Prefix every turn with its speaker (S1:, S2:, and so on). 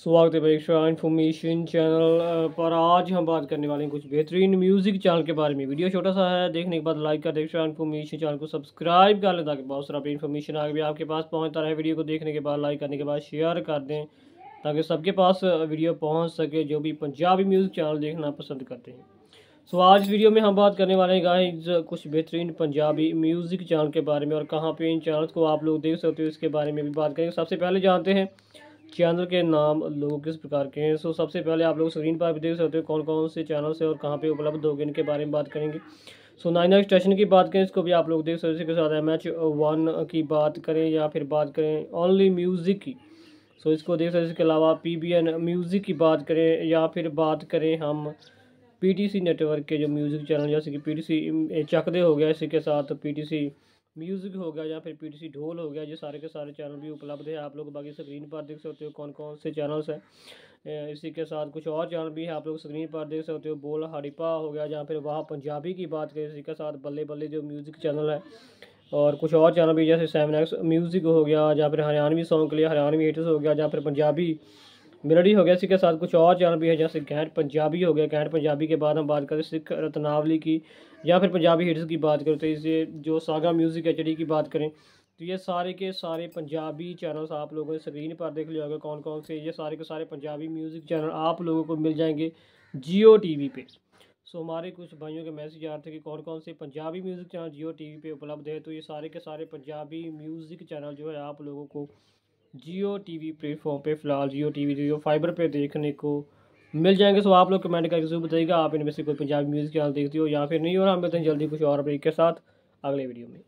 S1: स्वागत है परीक्षा इन्फॉर्मेशन चैनल पर आज हम बात करने वाले हैं कुछ बेहतरीन म्यूज़िक चैनल के बारे में। वीडियो छोटा सा है, देखने के बाद लाइक कर देक्षा इन्फॉर्मेशन चैनल को सब्सक्राइब कर लें, ताकि बहुत सारा इन्फॉर्मेशन आगे भी आपके पास पहुँचता रहे। वीडियो को देखने के बाद लाइक करने के बाद शेयर कर दें, ताकि सबके पास वीडियो पहुँच सके, जो भी पंजाबी म्यूज़िक चैनल देखना पसंद करते हैं। सो आज वीडियो में हम बात करने वाले हैं गाइस कुछ बेहतरीन पंजाबी म्यूज़िक चैनल के बारे में, और कहाँ पे इन चैनल्स को आप लोग देख सकते हो, इसके बारे में भी बात करेंगे। सबसे पहले जानते हैं चैनल के नाम लोग किस प्रकार के हैं? सो सबसे पहले आप लोग स्क्रीन पर भी देख सकते हो कौन कौन से चैनल से और कहाँ पे उपलब्ध होंगे, इनके बारे में बात करेंगे। सो नाइन स्टेशन की बात करें, इसको भी आप लोग देख सकते हो, इसके साथ एम एच वन की बात करें या फिर बात करें ओनली म्यूज़िक की। सो इसको देख सकते इसके अलावा पी बी एन म्यूज़िक की बात करें या फिर बात करें हम पी टी सी नेटवर्क के जो म्यूज़िक चैनल जैसे कि पी टी सी चकदे हो गया, इसी के साथ पी टी सी म्यूज़िक हो गया या फिर पीटीसी ढोल हो गया, ये सारे के सारे चैनल भी उपलब्ध है। आप लोग बाकी स्क्रीन पर देख सकते हो कौन कौन से चैनल्स हैं। इसी के साथ कुछ और चैनल भी है, आप लोग स्क्रीन पर देख सकते हो। बोल हरिपा हो गया या फिर वहाँ पंजाबी की बात करें, इसी के साथ बल्ले बल्ले जो म्यूज़िक चैनल है। और कुछ और चैनल भी जैसे सेवन एक्स म्यूज़िक हो गया या फिर हरियाणवी सॉन्ग के लिए हरियाणवी हिट्स हो गया या फिर पंजाबी मेलोडी हो गया इसी के साथ, कुछ और चैनल भी है, जैसे घैंट पंजाबी हो गया। घैंट पंजाबी के बाद हम बात करें सिख रत्नावली की, या फिर पंजाबी हिट्स की बात करें तो इसे जो सागा म्यूज़िक एचडी की बात करें तो ये सारे के सारे पंजाबी चैनल्स आप लोगों ने स्क्रीन पर देख लिया होगा कौन कौन से ये सारे के सारे पंजाबी म्यूज़िक चैनल आप लोगों को मिल जाएँगे जियो टी पे। सो हमारे कुछ भाइयों के मैसेज आ रहे थे कि कौन कौन से Punjabi music channel Jio T पे उपलब्ध है तो ये सारे के सारे पंजाबी म्यूज़िक चैनल जो है आप लोगों को जियो टी वी प्लेटफॉर्म पर फ़िलहाल Jio T V Jio fibre पर देखने को मिल जाएँगे। सो आप लोग कमेंट करके ज़रूर बताइएगा, आप इनमें से कोई पंजाबी म्यूज़िक चैनल देखते हो या फिर नहीं, और हम मिलते हैं जल्दी कुछ और ब्रेक के साथ अगले वीडियो में।